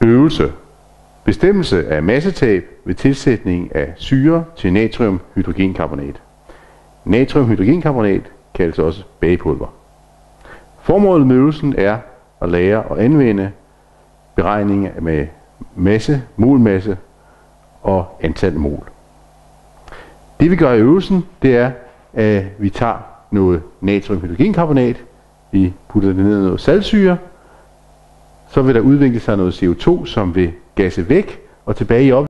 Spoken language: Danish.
Øvelse. Bestemmelse af massetab ved tilsætning af syre til natriumhydrogenkarbonat. Natriumhydrogenkarbonat kaldes også bagepulver. Formålet med øvelsen er at lære og anvende beregninger med masse, molmasse og antal mol. Det vi gør i øvelsen, det er, at vi tager noget natriumhydrogenkarbonat, vi putter det ned i noget saltsyre, så vil der udvikle sig noget CO2, som vil gasse væk og tilbage i op